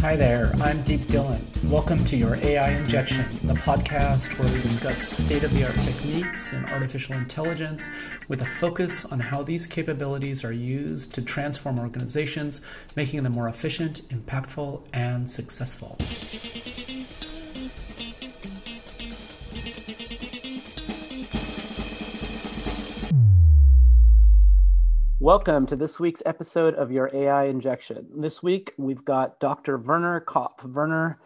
Hi there, I'm Deep Dhillon. Welcome to your AI Injection, the podcast where we discuss state of the art techniques in artificial intelligence with a focus on how these capabilities are used to transform organizations, making them more efficient, impactful, and successful. Welcome to this week's episode of your AI Injection. This week we've got Dr. Werner Koepf. Werner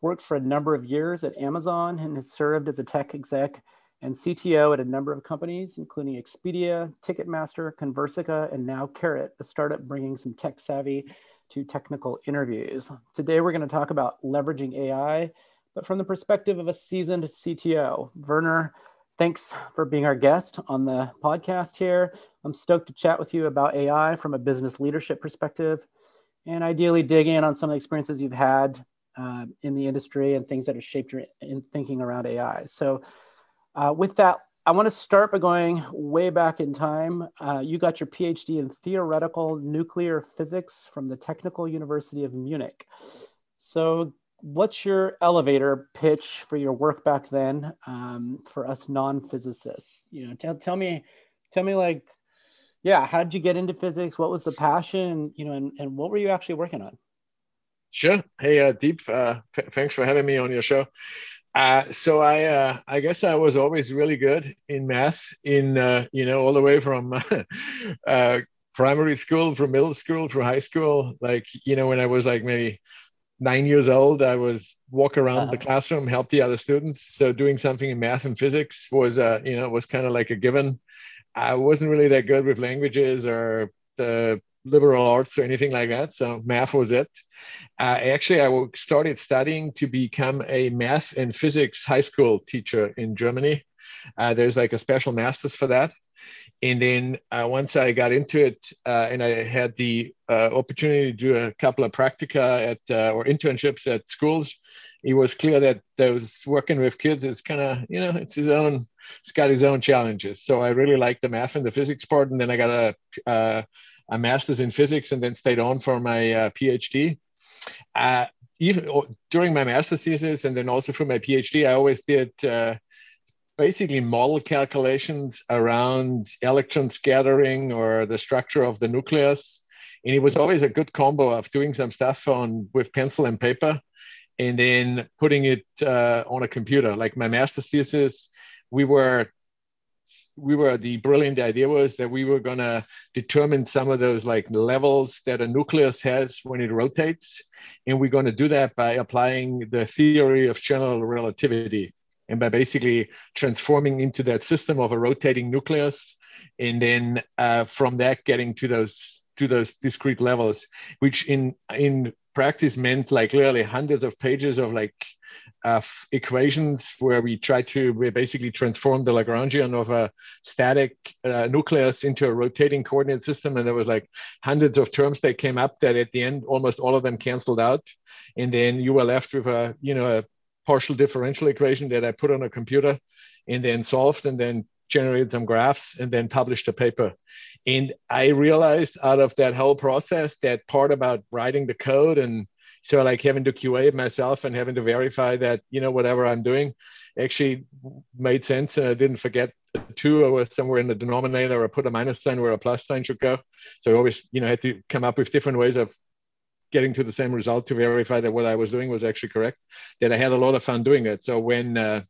worked for a number of years at Amazon and has served as a tech exec and CTO at a number of companies, including Expedia, Ticketmaster, Conversica, and now Karat, a startup bringing some tech savvy to technical interviews. Today we're going to talk about leveraging AI, but from the perspective of a seasoned CTO. Werner, thanks for being our guest on the podcast here. I'm stoked to chat with you about AI from a business leadership perspective and ideally dig in on some of the experiences you've had uh, in the industry and things that have shaped your in thinking around AI. So, uh, with that, I want to start by going way back in time. Uh, you got your PhD in theoretical nuclear physics from the Technical University of Munich. So, what's your elevator pitch for your work back then um, for us non-physicists? You know, tell, tell me, tell me like yeah how did you get into physics? What was the passion? You know and, and what were you actually working on? Sure. Hey uh, deep uh, f- thanks for having me on your show. Uh, so I, uh, I guess I was always really good in math, in uh, you know, all the way from uh, primary school, from middle school, through high school. Like you know, when I was like maybe nine years old, I was walk around uh-huh. the classroom, help the other students. So doing something in math and physics was, uh, you know, was kind of like a given. I wasn't really that good with languages or the liberal arts or anything like that. So math was it. Uh, actually, I started studying to become a math and physics high school teacher in Germany. Uh, there's like a special master's for that. And then uh, once I got into it uh, and I had the uh, opportunity to do a couple of practica at uh, or internships at schools, it was clear that those working with kids is kind of, you know, it's his own it's got his own challenges. So I really liked the math and the physics part, and then I got a uh, a master's in physics, and then stayed on for my uh, PhD. Even during my master's thesis, and then also for my PhD, I always did basically model calculations around electron scattering or the structure of the nucleus. And it was always a good combo of doing some stuff on with pencil and paper and then putting it uh, on a computer. Like my master's thesis we were we were the brilliant idea was that we were going to determine some of those like levels that a nucleus has when it rotates and we're going to do that by applying the theory of general relativity and by basically transforming into that system of a rotating nucleus and then uh, from that getting to those to those discrete levels which in in practice meant like literally hundreds of pages of like uh, equations where we try to we basically transform the Lagrangian of a static uh, nucleus into a rotating coordinate system. And there was like hundreds of terms that came up that at the end, almost all of them canceled out. And then you were left with a, you know, a partial differential equation that I put on a computer and then solved and then generated some graphs and then published a paper. And I realized out of that whole process that part about writing the code and so like having to QA myself and having to verify that you know whatever I'm doing actually made sense and I didn't forget two or somewhere in the denominator or put a minus sign where a plus sign should go. So I always you know had to come up with different ways of getting to the same result to verify that what I was doing was actually correct. That I had a lot of fun doing it. So when uh,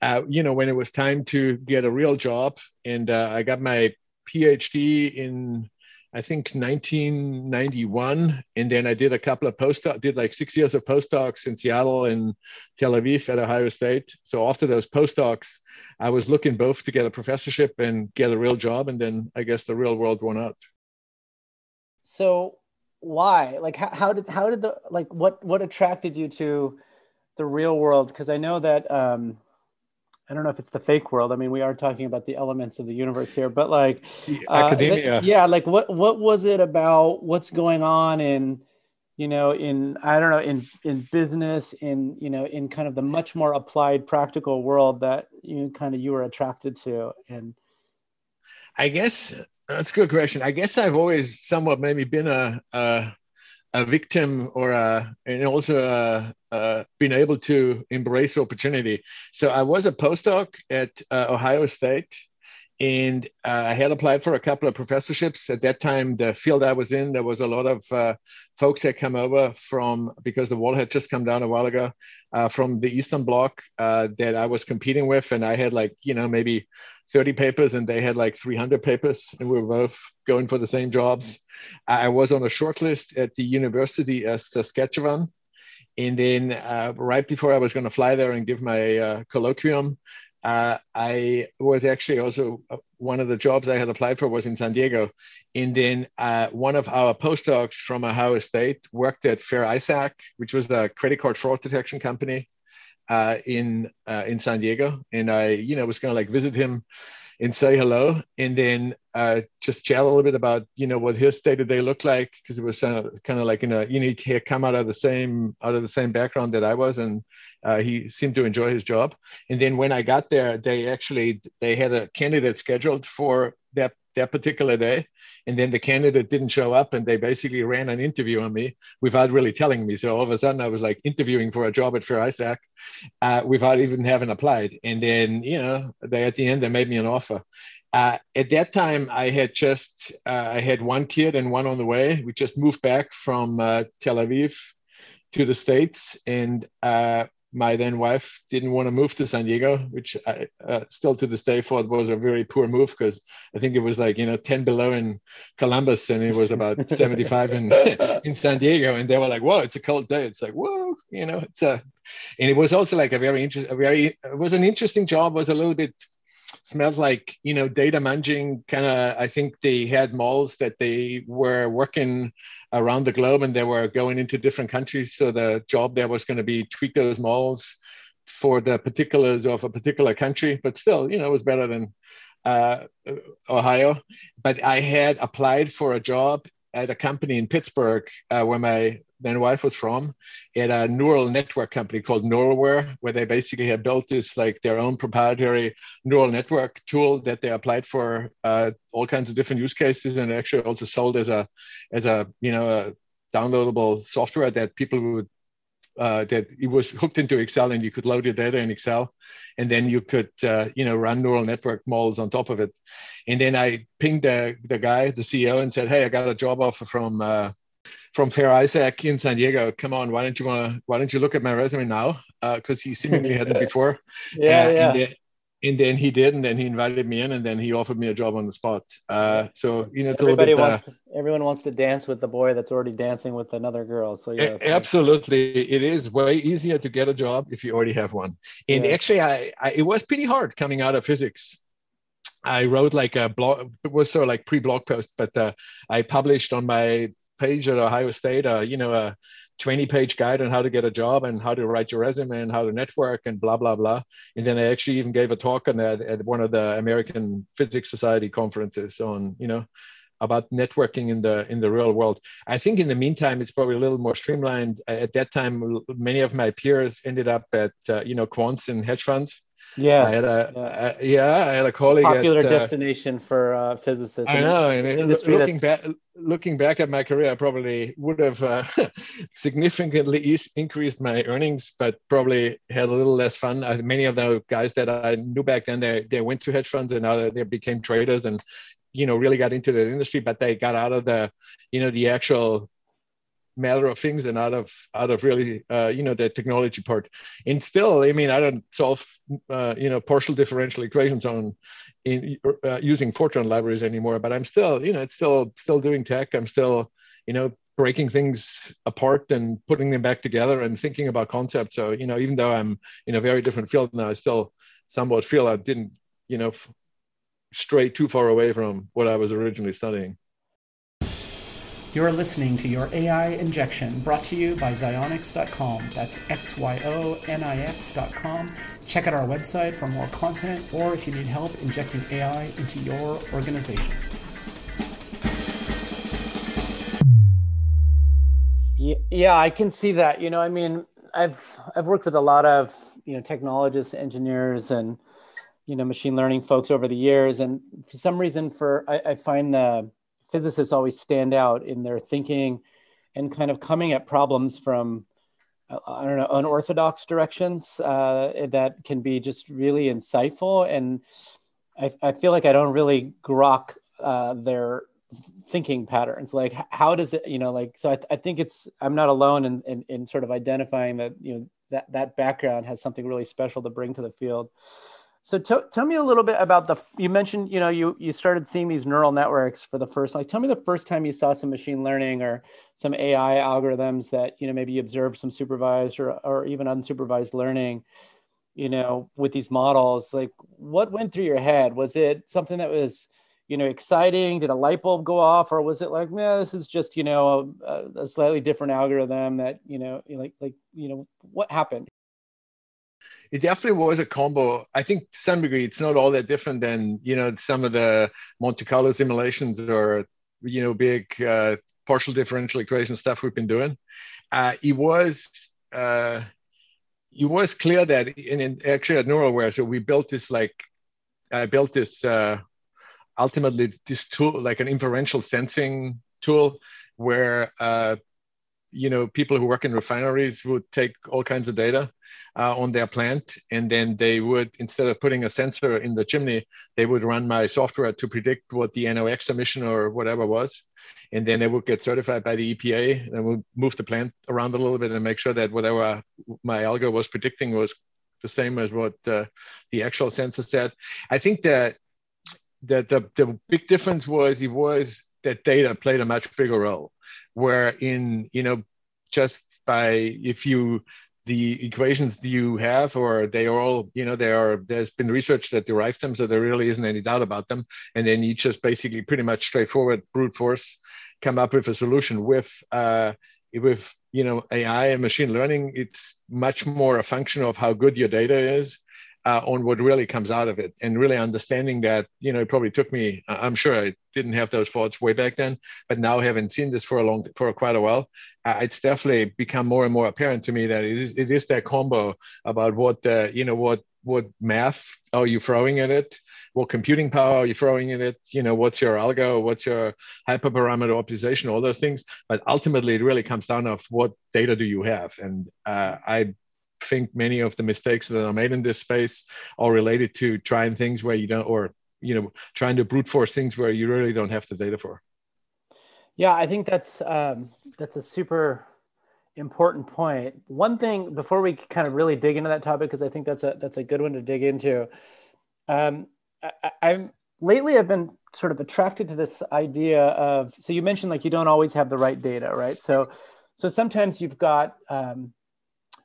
uh, you know when it was time to get a real job and uh, I got my PhD in I think 1991, and then I did a couple of postdocs. Did like six years of postdocs in Seattle and Tel Aviv at Ohio State. So after those postdocs, I was looking both to get a professorship and get a real job, and then I guess the real world won out. So why? Like how, how did how did the like what what attracted you to the real world? Because I know that. Um, I don't know if it's the fake world. I mean, we are talking about the elements of the universe here, but like uh, academia. yeah, like what what was it about? What's going on in you know in I don't know in in business in you know in kind of the much more applied practical world that you kind of you were attracted to and I guess that's a good question. I guess I've always somewhat maybe been a, a a victim or a, and also uh, uh, being able to embrace opportunity. So I was a postdoc at uh, Ohio State and uh, I had applied for a couple of professorships. At that time, the field I was in, there was a lot of uh, folks that come over from because the wall had just come down a while ago uh, from the Eastern Bloc uh, that I was competing with, and I had like you know maybe 30 papers, and they had like 300 papers, and we were both going for the same jobs. I was on a short list at the University of Saskatchewan. And then uh, right before I was going to fly there and give my uh, colloquium, uh, I was actually also uh, one of the jobs I had applied for was in San Diego. And then uh, one of our postdocs from Ohio State worked at Fair Isaac, which was a credit card fraud detection company uh, in uh, in San Diego. And I, you know, was going to like visit him and say hello and then uh, just chat a little bit about you know what his day to day looked like because it was kind of like you know you need to come out of the same out of the same background that I was and uh, he seemed to enjoy his job and then when I got there they actually they had a candidate scheduled for that that particular day and then the candidate didn't show up and they basically ran an interview on me without really telling me. So all of a sudden i was like interviewing for a job at fair isaac uh, without even having applied. And then you know they at the end they made me an offer. Uh, at that time i had just uh, i had one kid and one on the way. We just moved back from uh, tel aviv to the states. And uh, my then wife didn't want to move to San Diego, which I uh, still to this day thought was a very poor move because I think it was like you know 10 below in Columbus and it was about 75 in in San Diego, and they were like, "Whoa, it's a cold day." It's like, "Whoa," you know, it's a, and it was also like a very interesting, a very it was an interesting job. Was a little bit smelled like you know data managing kind of. I think they had malls that they were working around the globe and they were going into different countries. So the job there was going to be tweak those malls for the particulars of a particular country, but still, you know, it was better than uh, Ohio. But I had applied for a job at a company in Pittsburgh uh, where my then wife was from at a neural network company called Neuralware, where they basically had built this like their own proprietary neural network tool that they applied for uh, all kinds of different use cases and actually also sold as a as a you know a downloadable software that people would uh, that it was hooked into Excel and you could load your data in Excel, and then you could uh, you know run neural network models on top of it. And then I pinged the the guy, the CEO, and said, "Hey, I got a job offer from uh, from Fair Isaac in San Diego. Come on, why don't you want to? Why don't you look at my resume now? Because uh, he seemingly hadn't before. yeah, uh, yeah. And then, and then, he did, and then he invited me in, and then he offered me a job on the spot. Uh, so you know, everybody bit, wants to, everyone wants to dance with the boy that's already dancing with another girl. So yeah, absolutely, it is way easier to get a job if you already have one. And yes. actually, I, I it was pretty hard coming out of physics. I wrote like a blog, it was sort of like pre-blog post, but uh, I published on my page at Ohio State, uh, you know, a 20 page guide on how to get a job and how to write your resume and how to network and blah, blah, blah. And then I actually even gave a talk on that at one of the American Physics Society conferences on, you know, about networking in the in the real world. I think in the meantime, it's probably a little more streamlined. At that time, many of my peers ended up at uh, you know quants and hedge funds, yeah, I had a, yeah. A, yeah, I had a colleague. Popular at, uh, destination for uh, physicists. I know. And industry looking back, looking back at my career, I probably would have uh, significantly increased my earnings, but probably had a little less fun. Uh, many of the guys that I knew back then, they they went to hedge funds and now they became traders and you know really got into the industry, but they got out of the you know the actual matter of things and out of out of really uh, you know the technology part. And still i mean i don't solve uh, you know partial differential equations on in uh, using fortran libraries anymore but i'm still you know it's still still doing tech. I'm still you know breaking things apart and putting them back together and thinking about concepts. So you know even though i'm in a very different field now i still somewhat feel i didn't you know stray too far away from what i was originally studying you're listening to your AI injection brought to you by Xyonix.com. That's X Y O N I X.com. Check out our website for more content or if you need help injecting AI into your organization. Yeah, I can see that. You know, I mean, I've I've worked with a lot of you know technologists, engineers, and you know machine learning folks over the years, and for some reason, for I, I find the physicists always stand out in their thinking and kind of coming at problems from I don't know unorthodox directions uh, that can be just really insightful. And I, I feel like I don't really grok uh, their thinking patterns. Like how does it you know like so I, I think it's I'm not alone in, in in sort of identifying that you know that that background has something really special to bring to the field. So t- tell me a little bit about the. You mentioned, you know, you you started seeing these neural networks for the first. Like, tell me the first time you saw some machine learning or some AI algorithms that you know maybe you observed some supervised or or even unsupervised learning. You know, with these models, like what went through your head? Was it something that was, you know, exciting? Did a light bulb go off, or was it like, man, this is just you know a, a slightly different algorithm that you know, like like you know, what happened? It definitely was a combo. I think to some degree it's not all that different than you know some of the Monte Carlo simulations or you know big uh, partial differential equation stuff we've been doing. Uh, it was uh, it was clear that in, in actually at NeuralWare, so we built this like I built this uh, ultimately this tool like an inferential sensing tool where uh, you know people who work in refineries would take all kinds of data uh, on their plant and then they would instead of putting a sensor in the chimney they would run my software to predict what the nox emission or whatever was. And then they would get certified by the epa and would move the plant around a little bit and make sure that whatever my algo was predicting was the same as what uh, the actual sensor said. I think that that the, the big difference was it was that data played a much bigger role where in you know just by if you the equations you have or they are all you know they are there's been research that derives them so there really isn't any doubt about them. And then you just basically pretty much straightforward brute force come up with a solution with uh with you know ai and machine learning. It's much more a function of how good your data is uh, on what really comes out of it and really understanding that you know it probably took me i'm sure i didn't have those thoughts way back then but now having seen this for a long for quite a while uh, it's definitely become more and more apparent to me that it is, it is that combo about what uh, you know what what math are you throwing at it? What computing power are you throwing at it? You know what's your algo? What's your hyperparameter optimization? All those things. But ultimately it really comes down of what data do you have? And uh, i think many of the mistakes that are made in this space are related to trying things where you don't, or you know, trying to brute force things where you really don't have the data for. Yeah, I think that's um, that's a super important point. One thing before we kind of really dig into that topic, because I think that's a that's a good one to dig into. Um, I, I'm lately I've been sort of attracted to this idea of so you mentioned like you don't always have the right data, right? So so sometimes you've got um,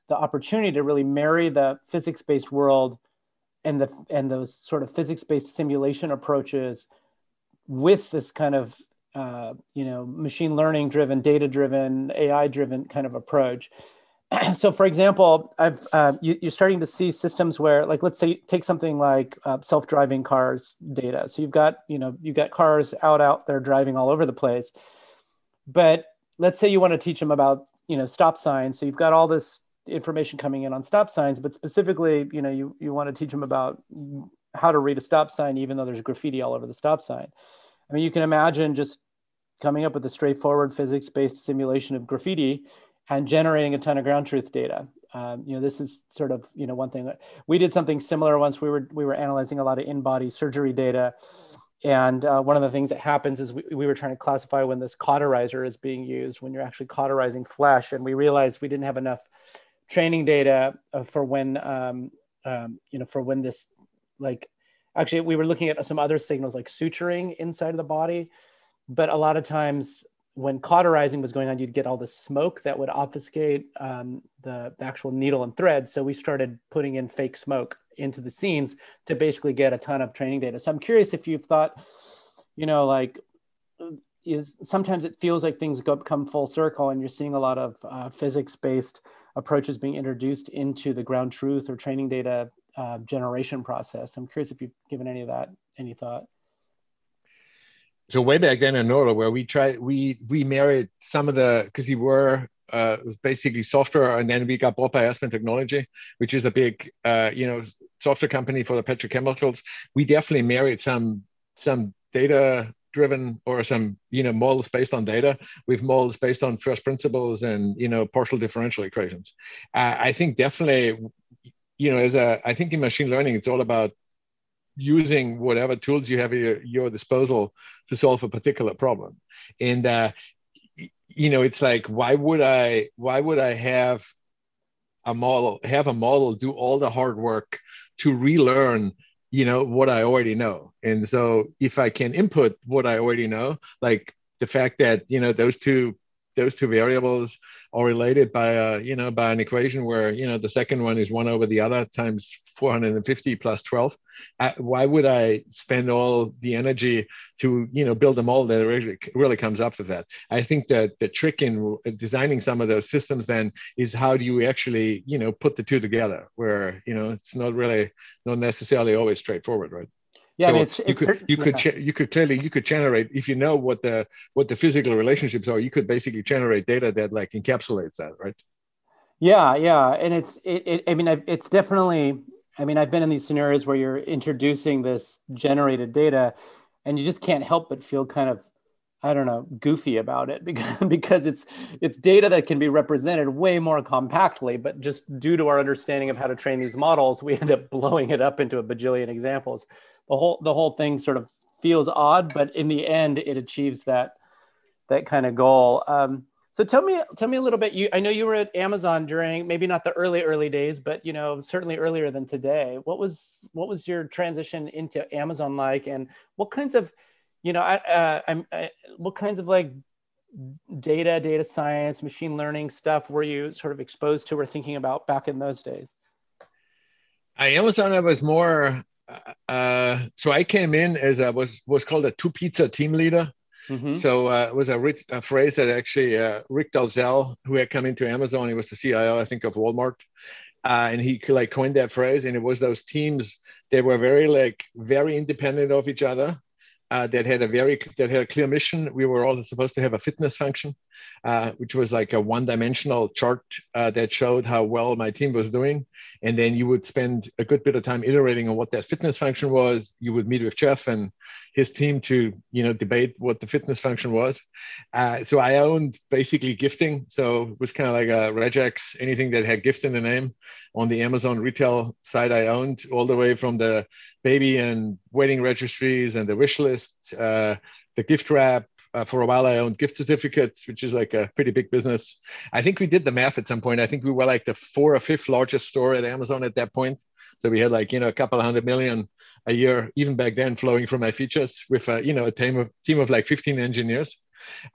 the opportunity to really marry the physics-based world and the and those sort of physics-based simulation approaches with this kind of uh, you know machine learning driven data driven ai driven kind of approach. So for example i've uh, you, are starting to see systems where like let's say take something like uh, self-driving cars data. So you've got you know you've got cars out out there driving all over the place. But let's say you want to teach them about you know stop signs. So you've got all this information coming in on stop signs, but specifically, you know, you, you want to teach them about how to read a stop sign, even though there's graffiti all over the stop sign. I mean, you can imagine just coming up with a straightforward physics-based simulation of graffiti and generating a ton of ground truth data. Um, you know, this is sort of, you know, one thing we did something similar once we were, we were analyzing a lot of in-body surgery data. And uh, one of the things that happens is we, we were trying to classify when this cauterizer is being used, when you're actually cauterizing flesh. And we realized we didn't have enough training data uh, for when um, um, you know for when this like actually we were looking at some other signals like suturing inside of the body. But a lot of times when cauterizing was going on you'd get all the smoke that would obfuscate um, the, the actual needle and thread. So we started putting in fake smoke into the scenes to basically get a ton of training data. So i'm curious if you've thought you know like is sometimes it feels like things go, come full circle and you're seeing a lot of uh, physics based approaches being introduced into the ground truth or training data uh, generation process. I'm curious if you've given any of that any thought. So way back then in NeuralWare we tried, we we married some of the because we were uh, basically software, and then we got bought by Aspen Technology, which is a big uh, you know software company for the petrochemicals. We definitely married some some data driven or some you know models based on data. With models based on first principles and you know partial differential equations. Uh, i think definitely you know as a i think in machine learning it's all about using whatever tools you have at your, your disposal to solve a particular problem. And uh, you know it's like why would i why would i have a model have a model do all the hard work to relearn you know what i already know. And so if i can input what i already know like the fact that you know those two those two variables are related by a you know by an equation where you know the second one is one over the other times 450 plus 12 I, why would i spend all the energy to you know build a model that really, really comes up with that? I think that the trick in designing some of those systems then is how do you actually you know put the two together where you know it's not really not necessarily always straightforward right yeah, so I mean, it's, you could you could you could clearly you could generate if you know what the what the physical relationships are, you could basically generate data that like encapsulates that, right? Yeah, yeah, and it's it. it I mean, it's definitely. I mean, I've been in these scenarios where you're introducing this generated data, and you just can't help but feel kind of I don't know, goofy about it because because it's it's data that can be represented way more compactly, but just due to our understanding of how to train these models, we end up blowing it up into a bajillion examples the whole the whole thing sort of feels odd, but in the end, it achieves that that kind of goal. Um, so tell me tell me a little bit. You I know you were at Amazon during maybe not the early early days, but you know certainly earlier than today. What was what was your transition into Amazon like, and what kinds of you know I, uh, I'm I, what kinds of like data data science machine learning stuff were you sort of exposed to or thinking about back in those days at amazon i was more uh, so I came in as I was was called a two pizza team leader. Mm-hmm. So uh, it was a, a phrase that actually uh, Rick Dalzell, who had come into Amazon, he was the CIO, I think, of Walmart, uh, and he like coined that phrase. And it was those teams that were very like very independent of each other, uh, that had a very that had a clear mission. We were all supposed to have a fitness function, uh, which was like a one-dimensional chart uh, that showed how well my team was doing. And then you would spend a good bit of time iterating on what that fitness function was. You would meet with Jeff and his team to you know debate what the fitness function was. Uh, so I owned basically gifting. So it was kind of like a regex, anything that had gift in the name. On the Amazon retail side, I owned all the way from the baby and wedding registries and the wish list, uh, the gift wrap, uh, for a while i owned gift certificates which is like a pretty big business. I think we did the math at some point. I think we were like the four or fifth largest store at amazon at that point. So we had like you know a couple hundred million a year even back then flowing from my features with a you know a team of team of like 15 engineers.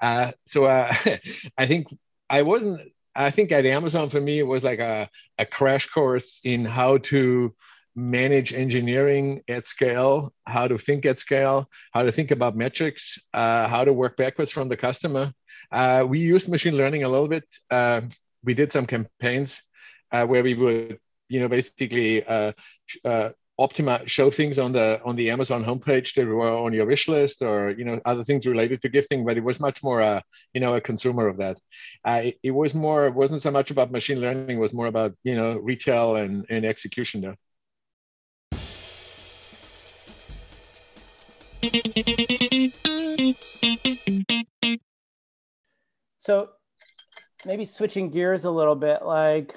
Uh, so uh, i think i wasn't i think at amazon for me it was like a, a crash course in how to manage engineering at scale, how to think at scale, how to think about metrics, uh, how to work backwards from the customer. Uh, we used machine learning a little bit. Uh, we did some campaigns uh, where we would, you know, basically uh, uh, optimize, show things on the on the Amazon homepage that were on your wish list, or you know, other things related to gifting. But it was much more, uh, you know, a consumer of that. It, it, was more, it wasn't so much about machine learning. It was more about, you know, retail and, and execution there. So maybe switching gears a little bit, like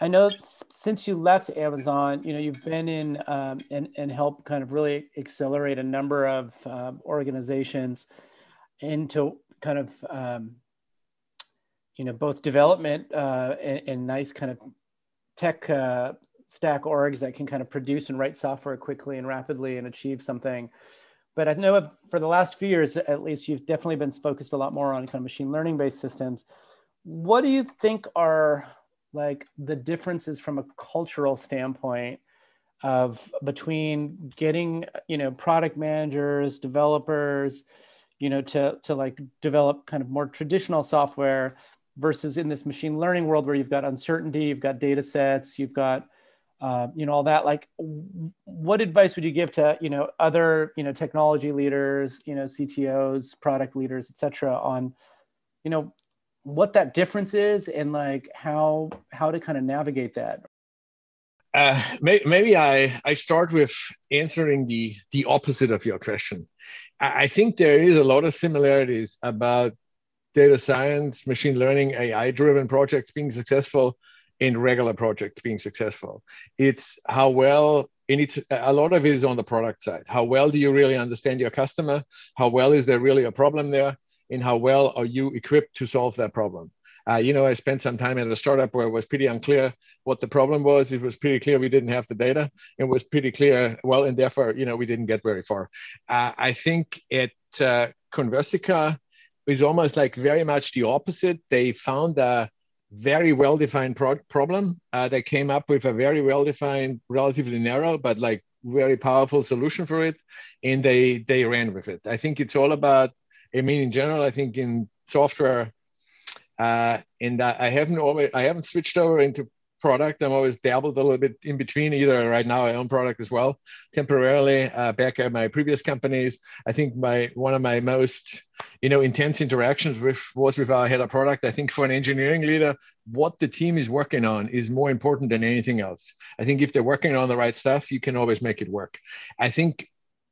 I know since you left Amazon, you know, you've been in um, and, and helped kind of really accelerate a number of um, organizations into kind of, um, you know, both development uh, and, and, nice kind of tech uh, stack orgs that can kind of produce and write software quickly and rapidly and achieve something. But I know for the last few years, at least, you've definitely been focused a lot more on kind of machine learning based systems. What do you think are like the differences from a cultural standpoint of between getting you know product managers, developers, you know, to to like develop kind of more traditional software versus in this machine learning world where you've got uncertainty, you've got data sets, you've got uh, you know all that like what advice would you give to you know other you know technology leaders you know ctos product leaders etc on you know what that difference is and like how how to kind of navigate that? Uh, may, maybe I, I start with answering the the opposite of your question. I think there is a lot of similarities about data science, machine learning, AI driven projects being successful in regular projects being successful. It's how well, and it's a lot of it is on the product side. How well do you really understand your customer? How well is there really a problem there? And how well are you equipped to solve that problem? Uh, you know, I spent some time at a startup where it was pretty unclear what the problem was. It was pretty clear we didn't have the data. It was pretty clear, well, and therefore, you know, we didn't get very far. Uh, I think at uh, Conversica is almost like very much the opposite. They found a very well-defined pro- problem. Uh, they came up with a very well-defined, relatively narrow, but like very powerful solution for it, and they they ran with it. I think it's all about. I mean, in general, I think in software uh, and I haven't always I haven't switched over into product. I'm always dabbled a little bit in between. Either right now I own product as well, temporarily. Uh, back at my previous companies, I think my one of my most you know intense interactions with was with our head of product. I think for an engineering leader, what the team is working on is more important than anything else. I think if they're working on the right stuff, you can always make it work. I think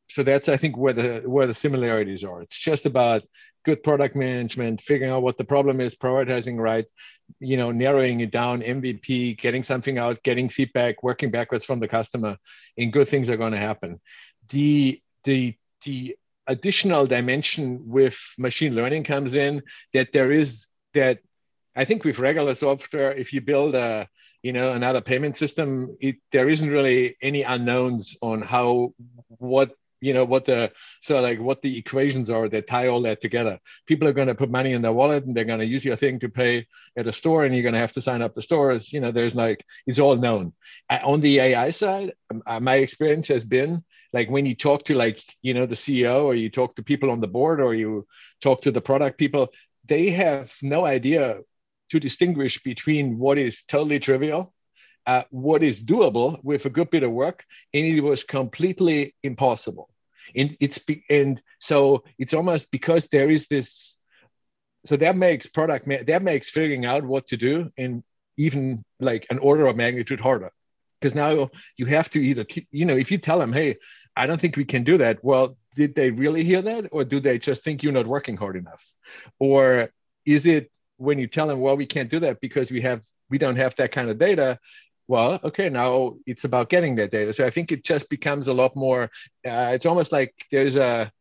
so that's i think where the where the similarities are it's just about good product management figuring out what the problem is prioritizing right you know narrowing it down mvp getting something out getting feedback working backwards from the customer and good things are going to happen. The the the additional dimension with machine learning comes in that there is that i think with regular software if you build a you know another payment system it, there isn't really any unknowns on how what you know what the so like what the equations are that tie all that together. People are going to put money in their wallet and they're going to use your thing to pay at a store and you're going to have to sign up the stores. You know there's like it's all known. Uh, on the ai side um, uh, my experience has been like when you talk to like you know the ceo or you talk to people on the board or you talk to the product people they have no idea to distinguish between what is totally trivial uh, what is doable with a good bit of work and it was completely impossible and it's and so it's almost because there is this so that makes product that makes figuring out what to do and even like an order of magnitude harder. Because now you have to either you know if you tell them hey i don't think we can do that well did they really hear that? Or do they just think you're not working hard enough? Or is it when you tell them well we can't do that because we have we don't have that kind of data well okay now it's about getting that data so i think it just becomes a lot more uh, it's almost like there's a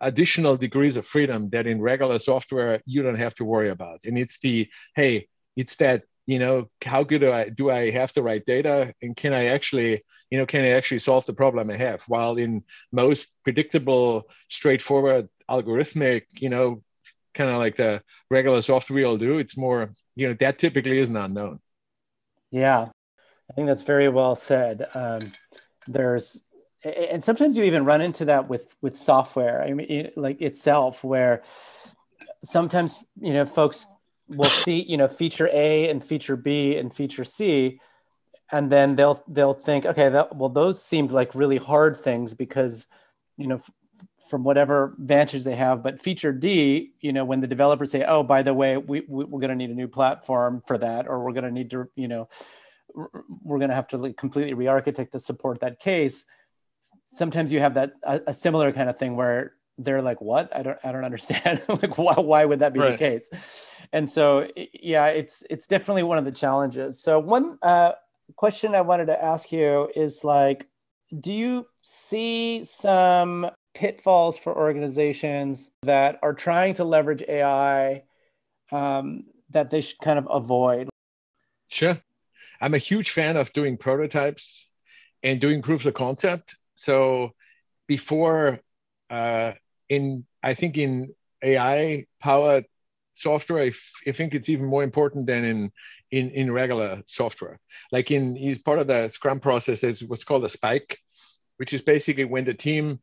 additional degrees of freedom that in regular software you don't have to worry about. And it's the hey it's that you know how good do i do i have the right data? And can i actually you know can i actually solve the problem i have? While in most predictable straightforward algorithmic you know kind of like the regular software will do it's more you know that typically is not known. Yeah I think that's very well said. Um, there's, and sometimes you even run into that with with software. I mean, like itself, where sometimes you know folks will see you know feature A and feature B and feature C, and then they'll they'll think, okay, that, well those seemed like really hard things because you know from whatever vantage they have. But feature D, you know, when the developers say, oh, by the way, we, we we're going to need a new platform for that, or we're going to need to, you know we're going to have to like completely re-architect to support that case. Sometimes you have that a, a, similar kind of thing where they're like what? I don't i don't understand. Like why, why would that be right. the case? And so yeah it's it's definitely one of the challenges. So one uh, question i wanted to ask you is like do you see some pitfalls for organizations that are trying to leverage ai um, that they should kind of avoid? Sure I'm a huge fan of doing prototypes and doing proofs of concept. So before uh, in I think in AI powered software, I, f- I think it's even more important than in in in regular software. Like in is part of the Scrum process, there's what's called a spike, which is basically when the team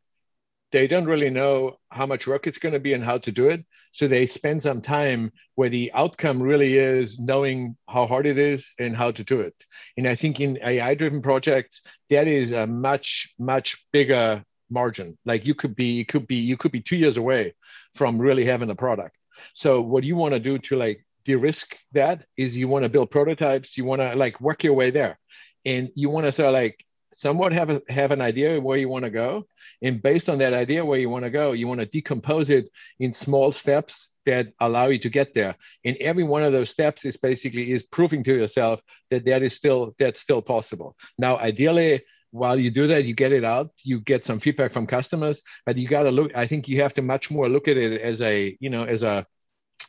they don't really know how much work it's going to be and how to do it. So they spend some time where the outcome really is knowing how hard it is and how to do it. And I think in AI driven projects, that is a much, much bigger margin. Like you could be, you could be, you could be two years away from really having a product. So what you want to do to like de-risk that is you want to build prototypes, you want to like work your way there. And you want to sort of like somewhat have a, have an idea where you want to go, and based on that idea where you want to go, you want to decompose it in small steps that allow you to get there. And every one of those steps is basically is proving to yourself that that is still that's still possible. Now, ideally, while you do that, you get it out, you get some feedback from customers, but you got to look. I think you have to much more look at it as a you know as a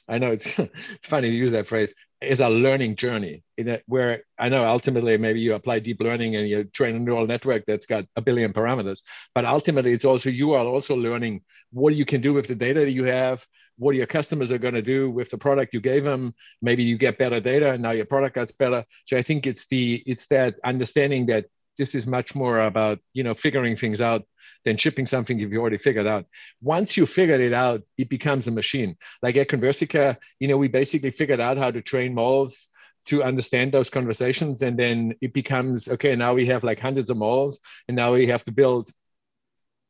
I know it's funny to use that phrase, is a learning journey in it where I know ultimately maybe you apply deep learning and you train a neural network that's got a billion parameters, but ultimately it's also you are also learning what you can do with the data that you have, what your customers are going to do with the product you gave them. Maybe you get better data and now your product gets better. So I think it's the it's that understanding that this is much more about you know figuring things out than shipping something if you've already figured out. Once you figured it out, it becomes a machine. Like at Conversica, you know, we basically figured out how to train models to understand those conversations and then it becomes okay now we have like hundreds of models and now we have to build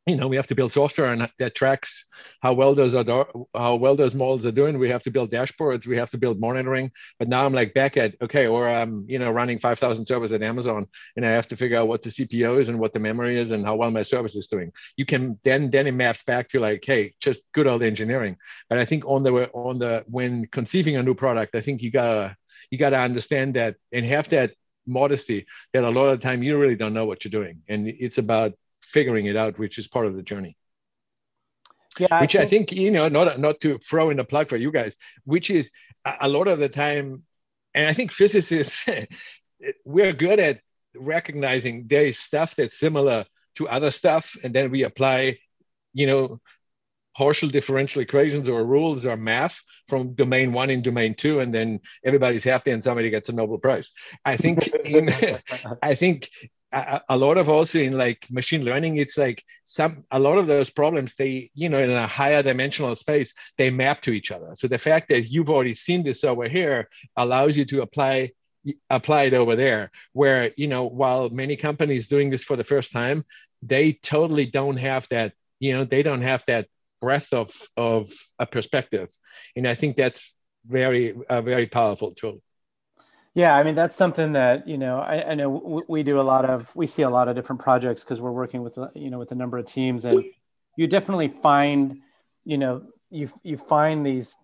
you know we have to build software and that tracks how well those are how well those models are doing. We have to build dashboards. We have to build monitoring. But now i'm like back at okay or i'm you know running 5000 servers at amazon and i have to figure out what the cpu is and what the memory is and how well my service is doing. You can then then it maps back to like hey just good old engineering. But i think on the on the when conceiving a new product i think you gotta you gotta understand that and have that modesty that a lot of the time you really don't know what you're doing. And it's about figuring it out, which is part of the journey. Yeah, which I think, I think you know, not not to throw in a plug for you guys, which is a, a lot of the time, and I think physicists we're good at recognizing there is stuff that's similar to other stuff, and then we apply, you know, partial differential equations or rules or math from domain one in domain two, and then everybody's happy and somebody gets a Nobel Prize. I think in, I think a, lot of also in like machine learning it's like some a lot of those problems they you know in a higher dimensional space they map to each other. So the fact that you've already seen this over here allows you to apply apply it over there where you know while many companies doing this for the first time they totally don't have that you know they don't have that breadth of of a perspective. And i think that's very a very powerful tool yeah, I mean that's something that you know I, I know we, we do a lot of we see a lot of different projects because we're working with you know with a number of teams and you definitely find you know you you find these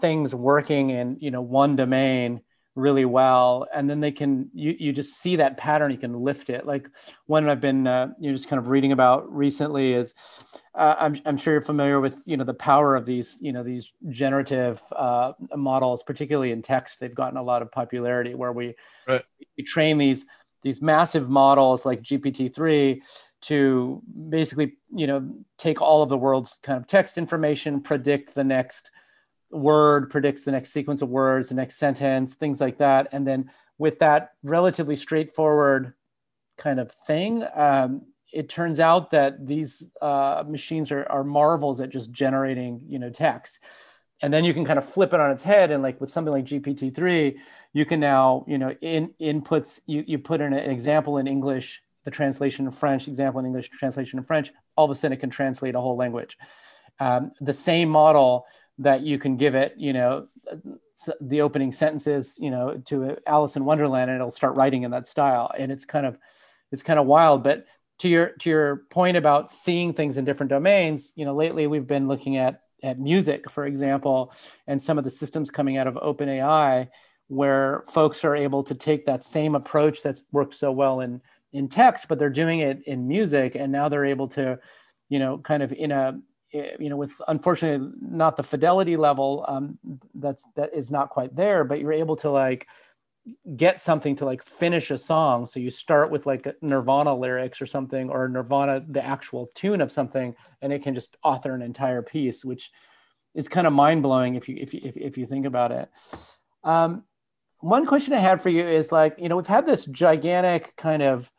things working in you know one domain really well and then they can you you just see that pattern you can lift it like one I've been uh, you know just kind of reading about recently is uh, I'm, I'm sure you're familiar with you know the power of these you know these generative uh, models, particularly in text. They've gotten a lot of popularity where we, right. we train these these massive models like GPT-3 to basically you know take all of the world's kind of text information, predict the next word, predicts the next sequence of words, the next sentence, things like that, and then with that relatively straightforward kind of thing. Um, it turns out that these uh, machines are, are marvels at just generating you know text and then you can kind of flip it on its head and like with something like gpt-3 you can now you know in inputs you, you put in an example in english the translation in french example in english translation in french all of a sudden it can translate a whole language um, the same model that you can give it you know the opening sentences you know to uh, alice in wonderland and it'll start writing in that style. And it's kind of it's kind of wild. But to your to your point about seeing things in different domains you know lately we've been looking at at music for example and some of the systems coming out of openai where folks are able to take that same approach that's worked so well in in text but they're doing it in music. And now they're able to you know kind of in a you know with unfortunately not the fidelity level um, that's that is not quite there but you're able to like get something to like finish a song. So you start with like nirvana lyrics or something or nirvana the actual tune of something and it can just author an entire piece which is kind of mind-blowing if you if you if, if you think about it. Um, one question i had for you is like you know we've had this gigantic kind of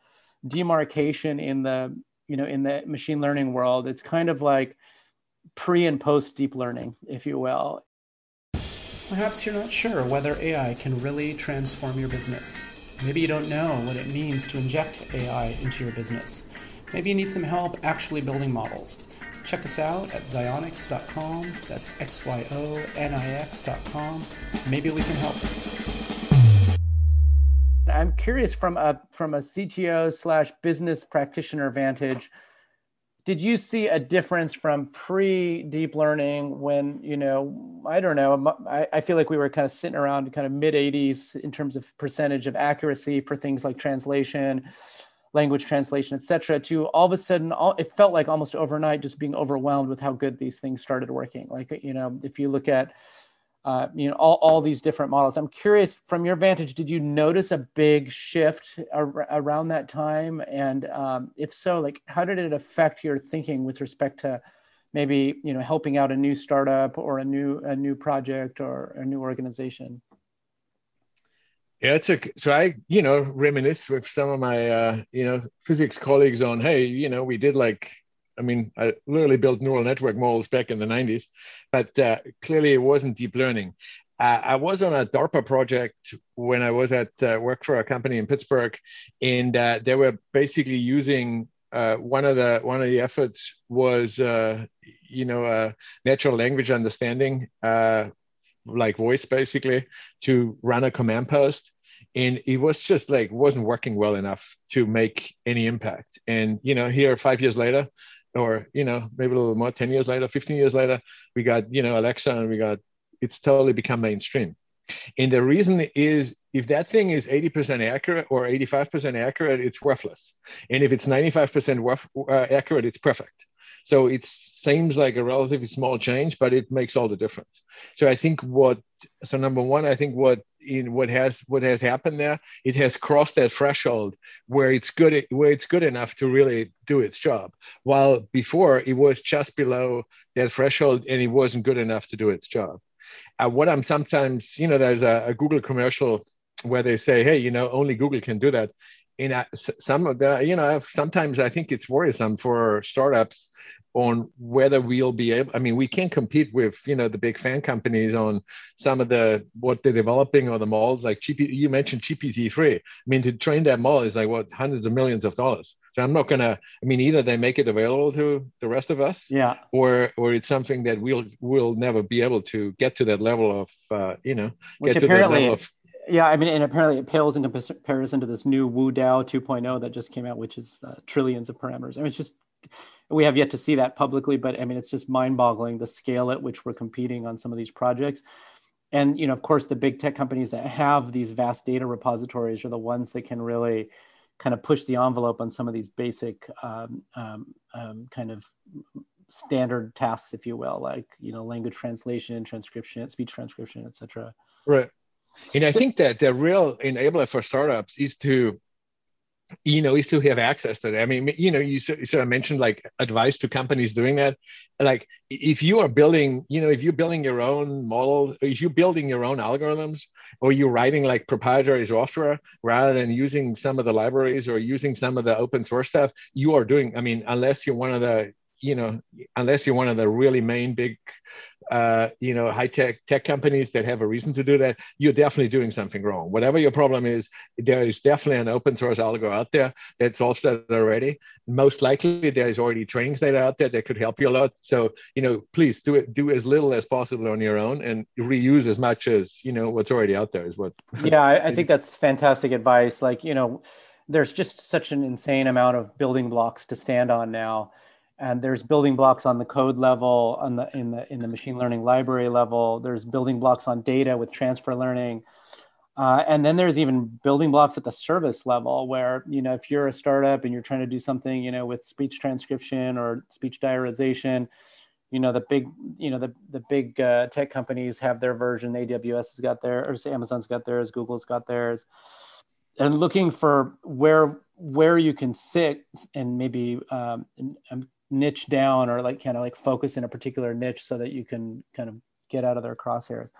demarcation in the you know in the machine learning world. It's kind of like pre and post deep learning if you will Perhaps you're not sure whether AI can really transform your business. Maybe you don't know what it means to inject AI into your business. Maybe you need some help actually building models. Check us out at xyonix.com. That's X Y O N I X.com. Maybe we can help. I'm curious from a from a CTO slash business practitioner vantage. Did you see a difference from pre deep learning when you know I don't know I, I feel like we were kind of sitting around kind of mid 80s in terms of percentage of accuracy for things like translation, language translation, etc. To all of a sudden, all, it felt like almost overnight just being overwhelmed with how good these things started working. Like you know if you look at uh, you know all, all these different models. I'm curious from your vantage did you notice a big shift ar- around that time? And um, if so like how did it affect your thinking with respect to maybe you know helping out a new startup or a new a new project or a new organization? Yeah it's a so i you know reminisce with some of my uh, you know physics colleagues on hey you know we did like I mean, I literally built neural network models back in the 90s, but uh, clearly it wasn't deep learning. Uh, I was on a DARPA project when I was at uh, work for a company in Pittsburgh, and uh, they were basically using uh, one of the one of the efforts was uh, you know natural language understanding, like voice basically, to run a command post and it was just like wasn't working well enough to make any impact and you know here five years later or you know maybe a little more. 10 years later 15 years later we got you know alexa and we got it's totally become mainstream. And the reason is if that thing is 80% accurate or 85% accurate it's worthless. And if it's 95% worth, uh, accurate it's perfect. So it seems like a relatively small change but it makes all the difference. So i think what so number one i think what in what has what has happened there it has crossed that threshold where it's good where it's good enough to really do its job. While before it was just below that threshold and it wasn't good enough to do its job. Uh, what i'm sometimes you know there's a, a, google commercial where they say hey you know only google can do that and I, some of the you know sometimes i think it's worrisome for startups on whether we'll be able i mean we can't compete with you know the big fan companies on some of the what they're developing or the models like GP, you mentioned gpt-3 i mean to train that model is like what hundreds of millions of dollars. So i'm not gonna i mean either they make it available to the rest of us yeah. or or it's something that we'll we'll never be able to get to that level of uh, you know Which get to that level of yeah, I mean, and apparently it pales in comparison to this new WuDAO 2.0 that just came out, which is uh, trillions of parameters. I mean, it's just we have yet to see that publicly, but I mean, it's just mind-boggling the scale at which we're competing on some of these projects. And you know, of course, the big tech companies that have these vast data repositories are the ones that can really kind of push the envelope on some of these basic um, um, um, kind of standard tasks, if you will, like you know, language translation, transcription, speech transcription, etc. Right. And I think that the real enabler for startups is to you know, is to have access to that. I mean, you know, you sort of mentioned like advice to companies doing that. Like, if you are building, you know, if you're building your own model, if you're building your own algorithms, or you're writing like proprietary software rather than using some of the libraries or using some of the open source stuff, you are doing. I mean, unless you're one of the you know, unless you're one of the really main big, uh, you know, high tech tech companies that have a reason to do that, you're definitely doing something wrong. Whatever your problem is, there is definitely an open source algo out there that's all set already. Most likely, there is already trainings that are out there that could help you a lot. So, you know, please do it. Do as little as possible on your own, and reuse as much as you know what's already out there. Is what. Yeah, I, I think that's fantastic advice. Like, you know, there's just such an insane amount of building blocks to stand on now and there's building blocks on the code level on the in the in the machine learning library level. There's building blocks on data with transfer learning. Uh, and then there's even building blocks at the service level where you know if you're a startup and you're trying to do something you know with speech transcription or speech diarization you know the big you know the the big uh, tech companies have their version. Aws has got theirs or amazon's got theirs google's got theirs. And looking for where where you can sit and maybe um, and, niche down or like kind of like focus in a particular niche so that you can kind of get out of their crosshairs.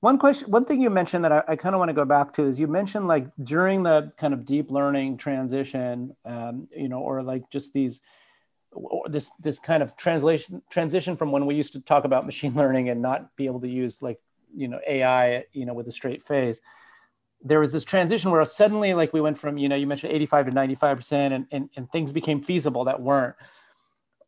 One question, one thing you mentioned that I, I kind of want to go back to is you mentioned like during the kind of deep learning transition, um, you know, or like just these, this this kind of translation transition from when we used to talk about machine learning and not be able to use like you know AI, you know, with a straight face. There was this transition where suddenly, like we went from, you know, you mentioned 85 to 95 percent, and, and and things became feasible that weren't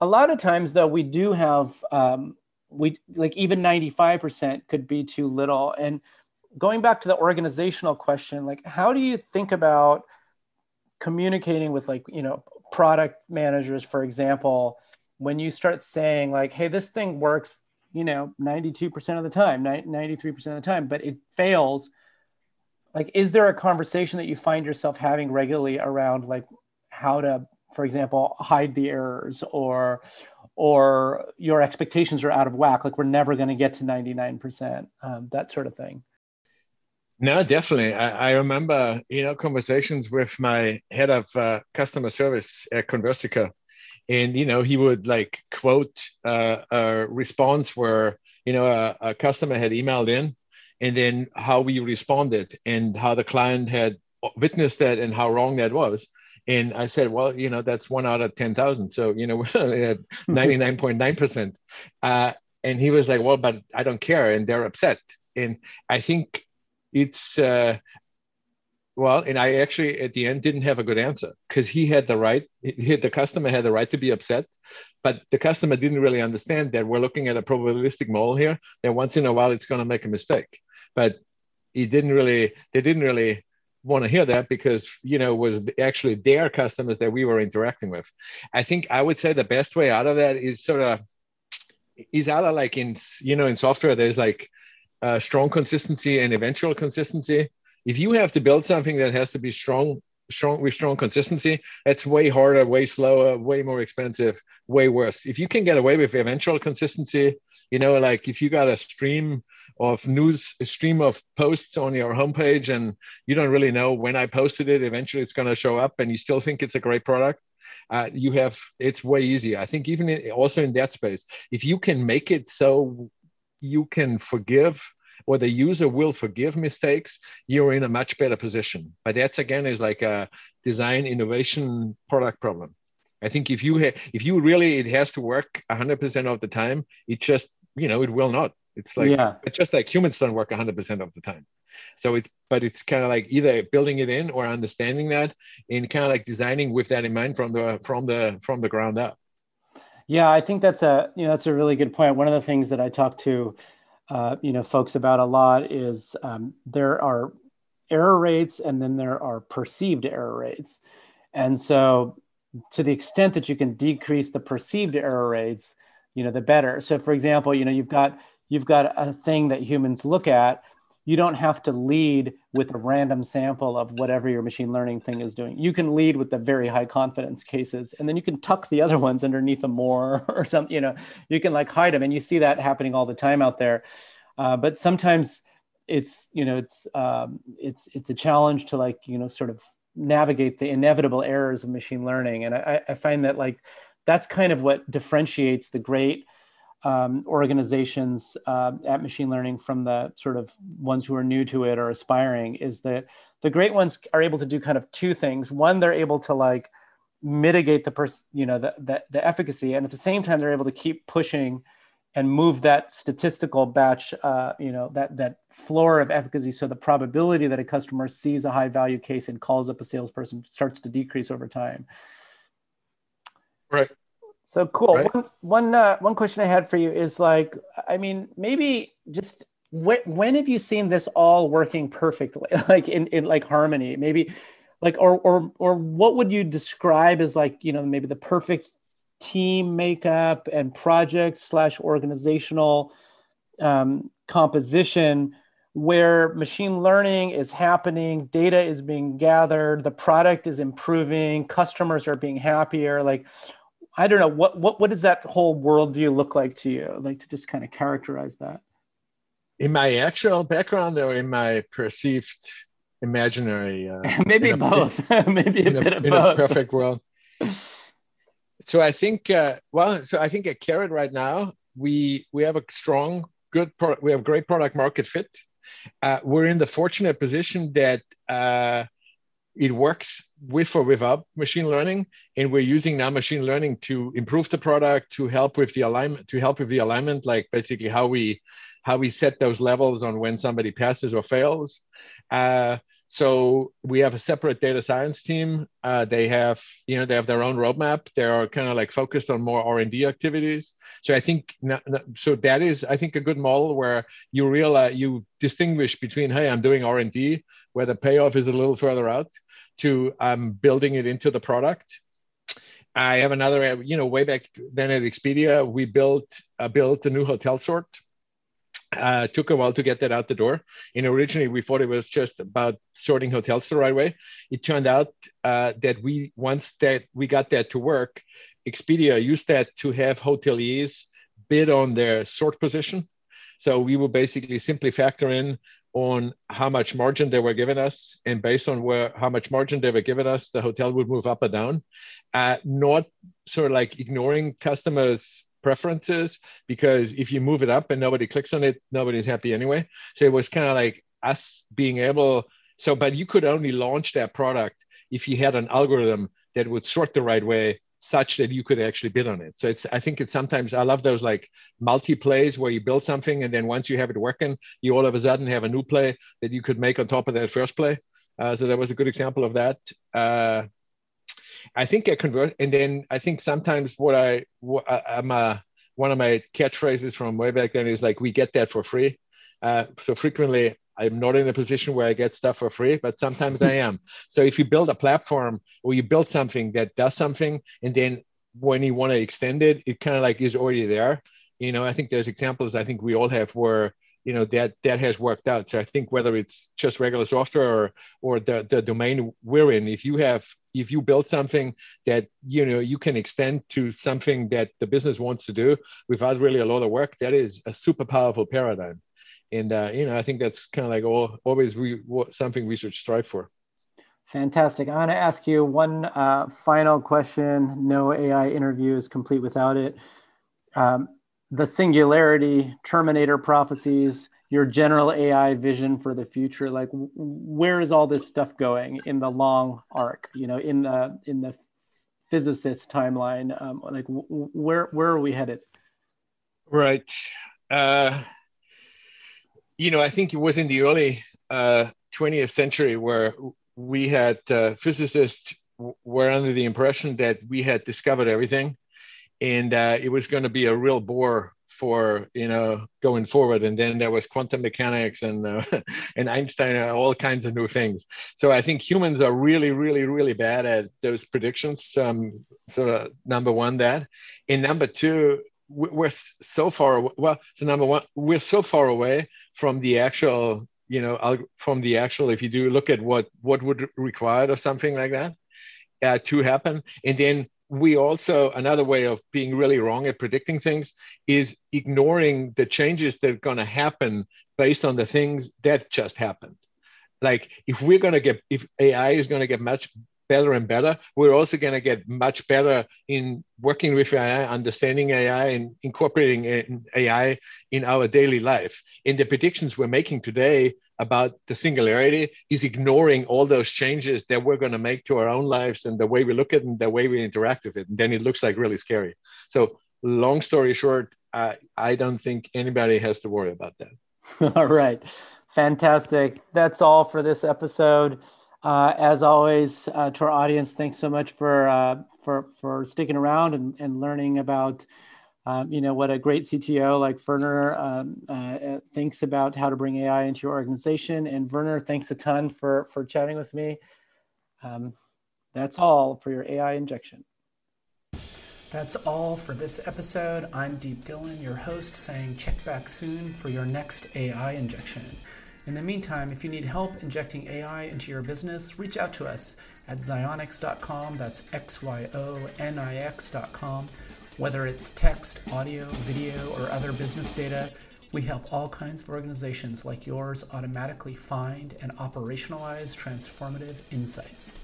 a lot of times though we do have um, we like even 95% could be too little and going back to the organizational question, like how do you think about communicating with like, you know, product managers, for example, when you start saying like, hey, this thing works, you know, 92% of the time, 93% of the time, but it fails. Like, is there a conversation that you find yourself having regularly around like how to, for example, hide the errors or or your expectations are out of whack, like we're never going to get to 99%, um, that sort of thing? No, definitely. I, I, remember, you know, conversations with my head of uh, customer service at Conversica, and you know, he would like quote uh, a response where you know a, a, customer had emailed in, and then how we responded and how the client had witnessed that and how wrong that was. And I said, well, you know, that's one out of 10,000. So, you know, 99.9%. Uh, and he was like, well, but I don't care. And they're upset. And I think it's, uh, well, and I actually at the end didn't have a good answer because he had the right, he the customer had the right to be upset, but the customer didn't really understand that we're looking at a probabilistic model here. That once in a while it's going to make a mistake, but he didn't really, they didn't really want to hear that because you know was actually their customers that we were interacting with. I think i would say the best way out of that is sort of is either like in you know in software there's like uh, strong consistency and eventual consistency. If you have to build something that has to be strong strong with strong consistency that's way harder way slower way more expensive way worse. If you can get away with eventual consistency you know like if you got a stream of news a stream of posts on your homepage and you don't really know when i posted it eventually it's going to show up and you still think it's a great product uh, you have it's way easier. I think even in, also in that space if you can make it so you can forgive or the user will forgive mistakes you're in a much better position. But that's again is like a design innovation product problem I think if you ha- if you really it has to work 100% of the time, it just you know it will not. It's like yeah. it's just like humans don't work 100% of the time. So it's but it's kind of like either building it in or understanding that and kind of like designing with that in mind from the from the from the ground up. Yeah i think that's a you know that's a really good point. point. One of the things that i talk to uh, you know folks about a lot is um, there are error rates and then there are perceived error rates. And so to the extent that you can decrease the perceived error rates you know the better. So for example you know you've got you've got a thing that humans look at. You don't have to lead with a random sample of whatever your machine learning thing is doing. You can lead with the very high confidence cases and then you can tuck the other ones underneath them more or something you know you can like hide them and you see that happening all the time out there. Uh, but sometimes it's you know it's um, it's it's a challenge to like you know sort of navigate the inevitable errors of machine learning and i, I find that like that's kind of what differentiates the great um, organizations uh, at machine learning from the sort of ones who are new to it or aspiring is that the great ones are able to do kind of two things. One, they're able to like mitigate the pers- you know the, the, the efficacy, and at the same time, they're able to keep pushing and move that statistical batch, uh, you know, that that floor of efficacy. So the probability that a customer sees a high value case and calls up a salesperson starts to decrease over time. Right. So cool. Right? One one uh, one question I had for you is like, I mean, maybe just wh- when have you seen this all working perfectly, like in in like harmony? Maybe like or or or what would you describe as like you know maybe the perfect team makeup and project slash organizational um, composition where machine learning is happening data is being gathered the product is improving customers are being happier like I don't know what what what does that whole worldview look like to you? I'd like to just kind of characterize that. In my actual background, or in my perceived imaginary? Uh, Maybe both. A, Maybe a bit a, of both. a perfect world. so I think, uh, well, so I think at Karat right now we we have a strong, good, pro- we have great product market fit. Uh, we're in the fortunate position that uh, it works with or without machine learning and we're using now machine learning to improve the product to help with the alignment to help with the alignment like basically how we how we set those levels on when somebody passes or fails uh, So we have a separate data science team. Uh, they have, you know, they have their own roadmap. They are kind of like focused on more R and D activities. So I think, so that is, I think, a good model where you realize you distinguish between, hey, I'm doing R and D, where the payoff is a little further out, to I'm building it into the product. I have another, you know, way back then at Expedia, we built uh, built a new hotel sort uh, took a while to get that out the door. And originally, we thought it was just about sorting hotels the right way. It turned out uh, that we once that we got that to work, Expedia used that to have hoteliers bid on their sort position. So we would basically simply factor in on how much margin they were giving us, and based on where how much margin they were giving us, the hotel would move up or down. Uh, not sort of like ignoring customers' preferences because if you move it up and nobody clicks on it, nobody's happy anyway. So it was kind of like us being able. So, but you could only launch that product if you had an algorithm that would sort the right way such that you could actually bid on it. So it's I think it's sometimes I love those like multi plays where you build something and then once you have it working, you all of a sudden have a new play that you could make on top of that first play. Uh, so that was a good example of that. Uh, I think I convert, and then I think sometimes what I what, I'm a, one of my catchphrases from way back then is like, "We get that for free." Uh, so frequently, I'm not in a position where I get stuff for free, but sometimes I am. So if you build a platform or you build something that does something, and then when you want to extend it, it kind of like is already there. You know, I think there's examples I think we all have where you know that that has worked out. So I think whether it's just regular software or or the the domain we're in, if you have if you build something that you know you can extend to something that the business wants to do without really a lot of work, that is a super powerful paradigm. And uh, you know I think that's kind of like all, always we, something we should strive for. Fantastic. I'm going to ask you one uh, final question. No AI interview is complete without it. Um, the singularity, Terminator prophecies, your general AI vision for the future. Like, where is all this stuff going in the long arc? You know, in the in the physicist timeline. Um, like, where where are we headed? Right. Uh, you know, I think it was in the early uh, 20th century where we had uh, physicists were under the impression that we had discovered everything and uh, it was going to be a real bore for you know going forward. And then there was quantum mechanics and uh, and einstein and all kinds of new things. So i think humans are really really really bad at those predictions. Um, so number one that. And number two we're so far well so number one we're so far away from the actual you know from the actual if you do look at what what would require or something like that uh, to happen. And then we also another way of being really wrong at predicting things is ignoring the changes that are going to happen based on the things that just happened. Like if we're going to get if ai is going to get much better and better we're also going to get much better in working with ai understanding ai and incorporating ai in our daily life in the predictions we're making today about the singularity is ignoring all those changes that we're going to make to our own lives and the way we look at it and the way we interact with it. And then it looks like really scary. So, long story short, I, I don't think anybody has to worry about that. all right. Fantastic. That's all for this episode. Uh, as always, uh, to our audience, thanks so much for uh, for for sticking around and, and learning about um, you know what a great CTO like Werner um, uh, uh, thinks about how to bring AI into your organization. And Werner, thanks a ton for for chatting with me. Um, that's all for your AI injection. That's all for this episode. I'm Deep Dhillon, your host, saying check back soon for your next AI injection. In the meantime, if you need help injecting AI into your business, reach out to us at xyonix.com. That's X Y O N I X.com whether it's text, audio, video, or other business data, we help all kinds of organizations like yours automatically find and operationalize transformative insights.